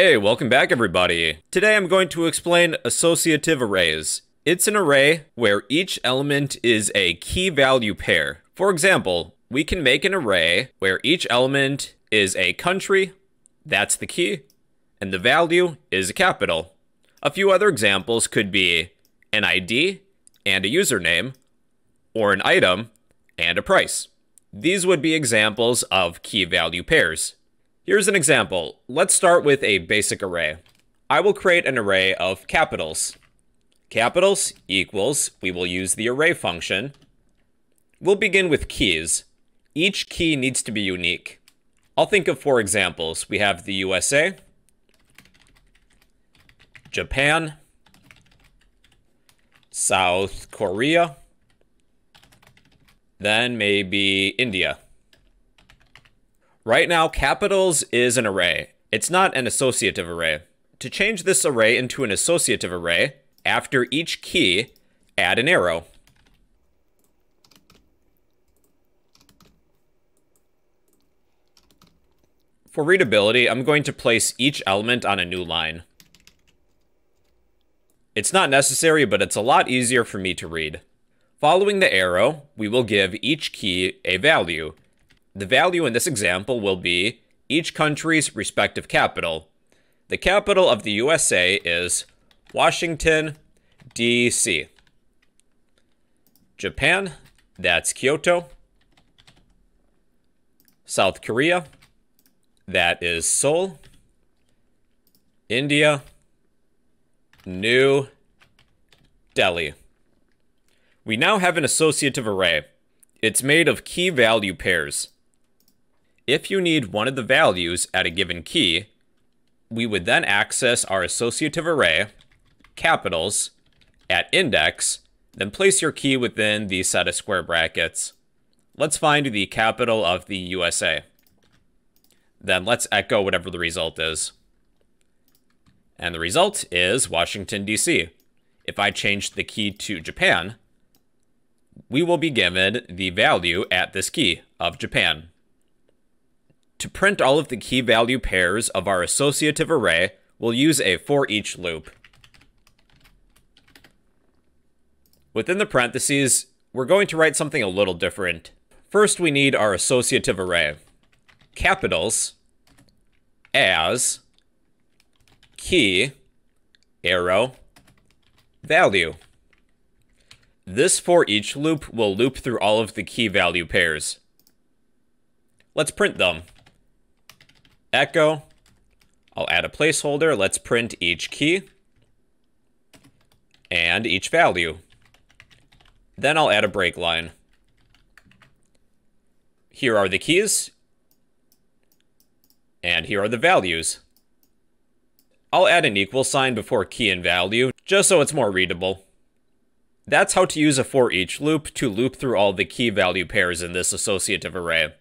Hey, welcome back everybody. Today I'm going to explain associative arrays. It's an array where each element is a key value pair. For example, we can make an array where each element is a country, that's the key, and the value is a capital. A few other examples could be an ID and a username, or an item and a price. These would be examples of key value pairs. Here's an example. Let's start with a basic array. I will create an array of capitals. Capitals equals, we will use the array function. We'll begin with keys. Each key needs to be unique. I'll think of four examples. We have the USA, Japan, South Korea, then maybe India. Right now, capitals is an array. It's not an associative array. To change this array into an associative array, after each key, add an arrow. For readability, I'm going to place each element on a new line. It's not necessary, but it's a lot easier for me to read. Following the arrow, we will give each key a value. The value in this example will be each country's respective capital. The capital of the USA is Washington, D.C. Japan, that's Kyoto. South Korea, that is Seoul. India, New Delhi. We now have an associative array. It's made of key value pairs. If you need one of the values at a given key, we would then access our associative array, capitals, at index, then place your key within the set of square brackets. Let's find the capital of the USA. Then let's echo whatever the result is. And the result is Washington, D.C. If I change the key to Japan, we will be given the value at this key of Japan. To print all of the key value pairs of our associative array, we'll use a for each loop. Within the parentheses, we're going to write something a little different. First, we need our associative array. Capitals as key, arrow, value. This for each loop will loop through all of the key value pairs. Let's print them. Echo. I'll add a placeholder. Let's print each key and each value. Then I'll add a break line. Here are the keys, and here are the values. I'll add an equal sign before key and value, just so it's more readable. That's how to use a for each loop to loop through all the key value pairs in this associative array.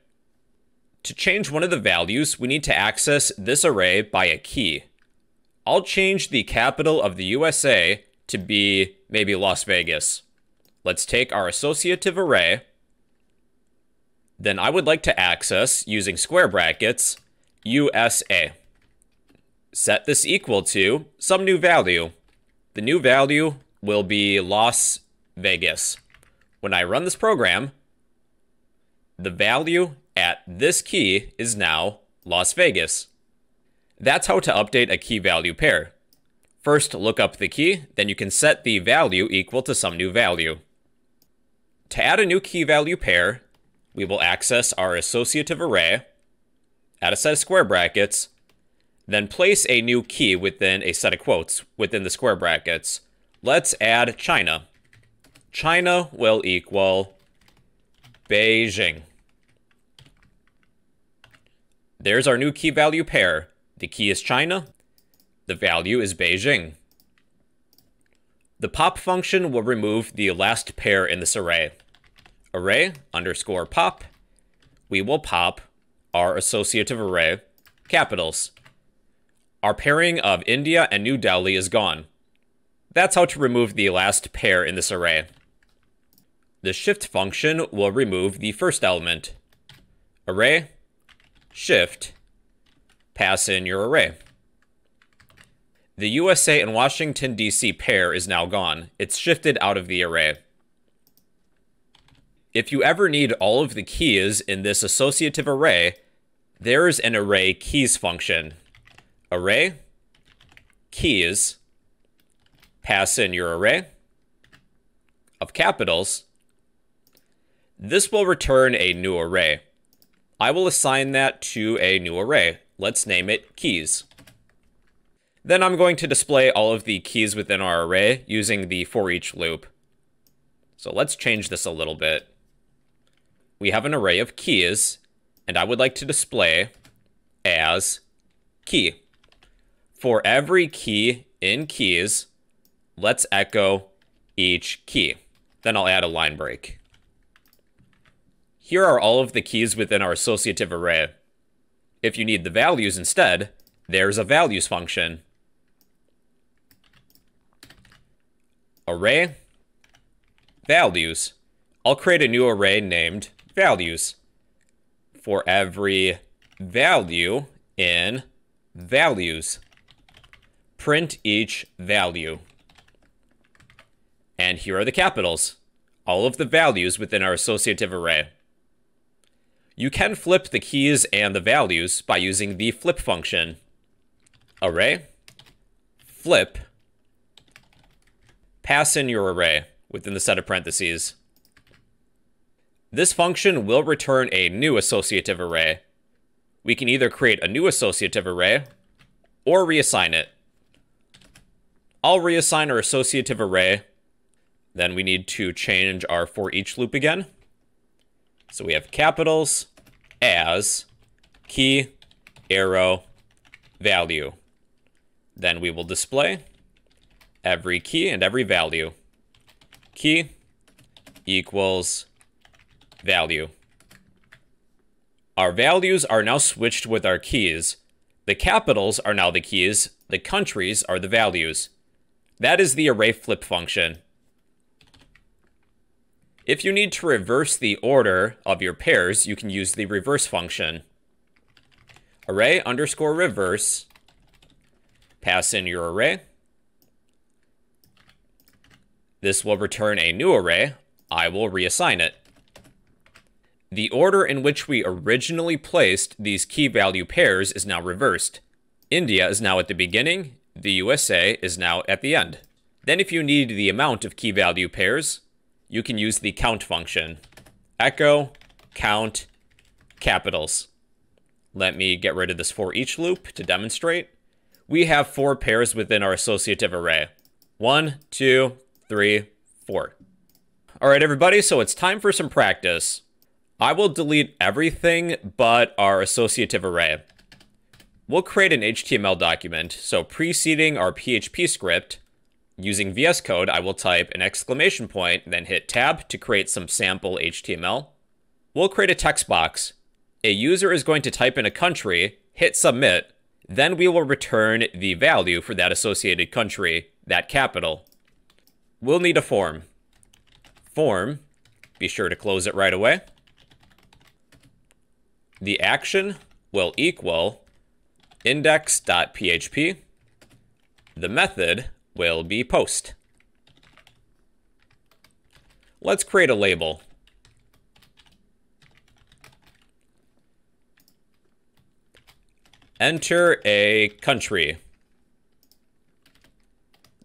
To change one of the values, we need to access this array by a key. I'll change the capital of the USA to be maybe Las Vegas. Let's take our associative array. Then I would like to access, using square brackets, USA set this equal to some new value. The new value will be Las Vegas. When I run this program, the value at this key is now Las Vegas. That's how to update a key value pair. First, look up the key, then you can set the value equal to some new value. To add a new key value pair, we will access our associative array, add a set of square brackets, then place a new key within a set of quotes within the square brackets. Let's add China. China will equal Beijing. There's our new key value pair. The key is China. The value is Beijing. The pop function will remove the last pair in this array. Array underscore pop. We will pop our associative array, capitals. Our pairing of India and New Delhi is gone. That's how to remove the last pair in this array. The shift function will remove the first element. Array, shift, pass in your array. The USA and Washington, D.C. pair is now gone. It's shifted out of the array. If you ever need all of the keys in this associative array, there's an array keys function. Array keys, pass in your array of capitals. This will return a new array. I will assign that to a new array. Let's name it keys. Then I'm going to display all of the keys within our array using the for each loop. So let's change this a little bit. We have an array of keys, and I would like to display as key. For every key in keys, let's echo each key. Then I'll add a line break. Here are all of the keys within our associative array. If you need the values instead, there's a values function. array values. I'll create a new array named values. For every value in values, print each value. And here are the capitals, all of the values within our associative array. You can flip the keys and the values by using the flip function. Array, flip, pass in your array within the set of parentheses. This function will return a new associative array. We can either create a new associative array or reassign it. I'll reassign our associative array. Then we need to change our for each loop again. So we have capitals as key arrow value. Then we will display every key and every value. Key equals value. Our values are now switched with our keys. The capitals are now the keys, the countries are the values. That is the array flip function. If you need to reverse the order of your pairs, you can use the reverse function. Array underscore reverse, pass in your array, this will return a new array. I will reassign it. The order in which we originally placed these key value pairs is now reversed. India is now at the beginning, the USA is now at the end. Then if you need the amount of key value pairs, you can use the count function. Echo, count, capitals. Let me get rid of this for each loop to demonstrate. We have four pairs within our associative array. One, two, three, four. All right, everybody, so it's time for some practice. I will delete everything but our associative array. We'll create an HTML document, so preceding our PHP script, using VS Code, I will type an exclamation point, then hit tab to create some sample HTML. We'll create a text box. A user is going to type in a country, hit submit, then we will return the value for that associated country, that capital. We'll need a form. Form, be sure to close it right away. The action will equal index.php. The method will be post. Let's create a label. Enter a country.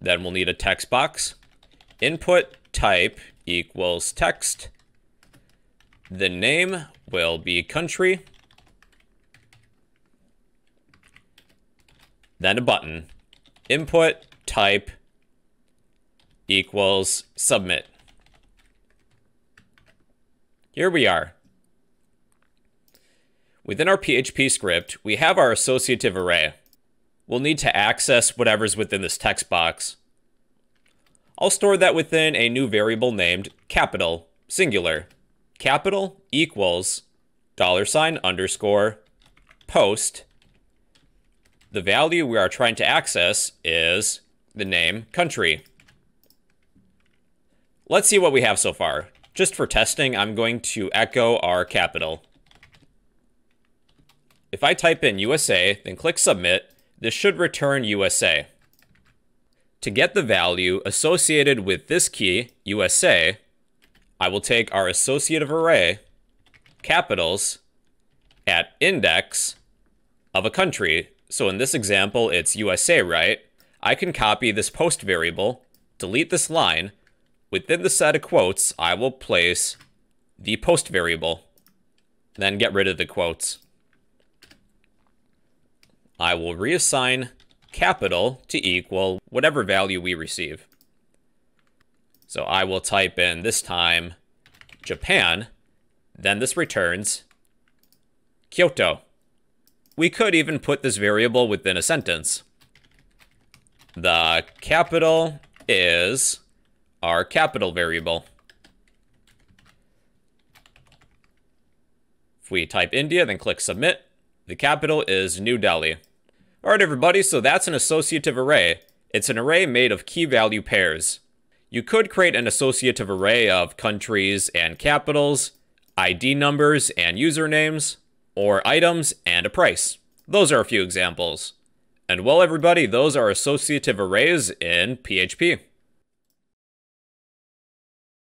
Then we'll need a text box input type equals text. The name will be country. Then a button. Input type equals submit. Here we are. Within our PHP script, we have our associative array. We'll need to access whatever's within this text box. I'll store that within a new variable named capital, singular. Capital equals dollar sign underscore post. The value we are trying to access is the name country. Let's see what we have so far. Just for testing, I'm going to echo our capital. If I type in USA, then click submit, this should return USA. To get the value associated with this key, USA, I will take our associative array, capitals, at index of a country. So in this example, it's USA, right? I can copy this post variable, delete this line. Within the set of quotes, I will place the post variable, then get rid of the quotes. I will reassign capital to equal whatever value we receive. So I will type in this time Japan, then this returns Kyoto. We could even put this variable within a sentence. The capital is our capital variable. If we type India, then click submit, the capital is New Delhi. Alright everybody, so that's an associative array. It's an array made of key value pairs. You could create an associative array of countries and capitals, ID numbers and usernames, or items and a price. Those are a few examples. And well everybody, those are associative arrays in PHP.